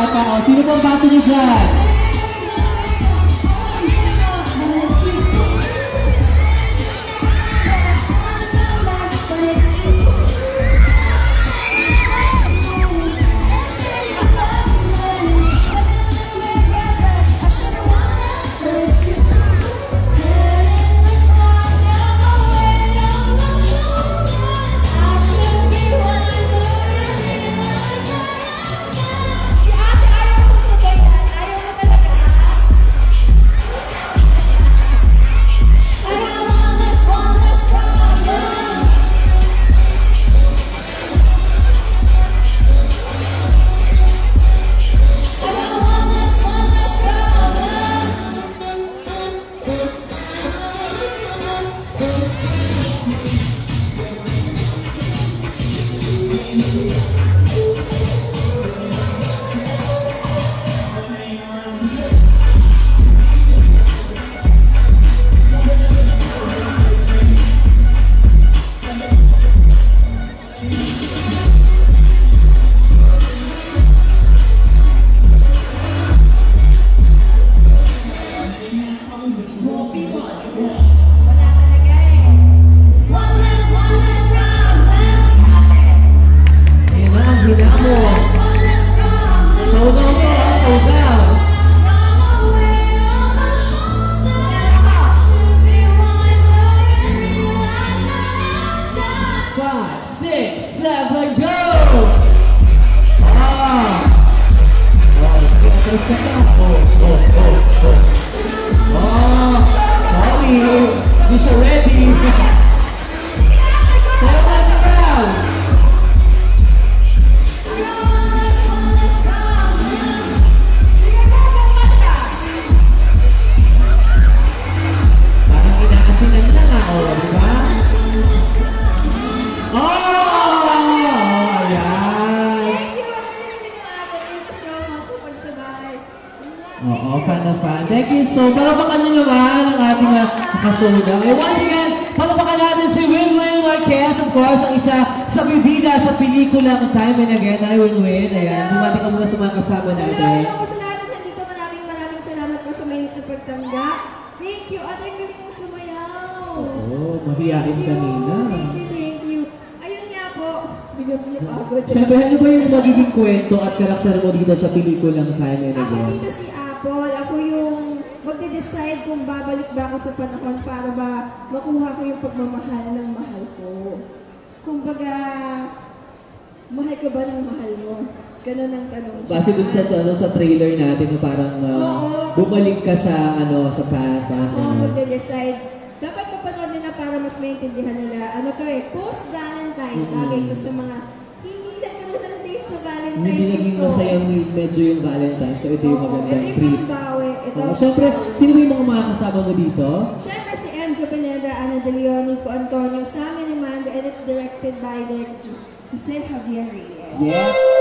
Selamat Sini pun batu juga. Oo, fan na fan. Thank you so Palapakan nyo naman ang ating uh, nakashowdown. And once again, palapakan natin si Winwin Marquez, of course, ang isa sa bibida sa pelikulang Time and Again. Hi, Winwin. Ayan, bumati ka muna sa mga kasama natin. hello po sa lahat na nandito. Maraming maraming salamat po sa mainit na pagtanggap. Thank you. Ate, ang galing mo sumayaw. Oo, you. kanina. Thank you, thank you. Ayun nga po. Bigyan mo pagod. Siyempre, ano ba yung magiging kwento at karakter mo dito sa pelikulang Time and Ako Again? dito si. Ako magde-decide kung babalik ba ako sa panahon para ba makuha ko yung pagmamahal ng mahal ko. Kumbaga, mahal ka ba ng mahal mo? Ganun ang tanong. Base dun sa, ano, sa trailer natin na parang uh, Oo. bumalik ka sa ano sa past. Parang, Ako ang ganun. magde-decide. Dapat mapanood nila para mas maintindihan nila. Ano to eh, post-Valentine. Mm. Bagay ko sa mga hindi date sa Valentine. hindi naging ito. medyo yung Valentine. So ito yung Oo, magandang ito yung treat. pangbawi. Ito. Oh, Siyempre, sino ba yung mga mga kasama mo dito? Siyempre si Enzo Pineda, Ana De Leon, Nico Antonio, Sam and Amanda, and it's directed by Direk Jose Javier Reyes. Yeah.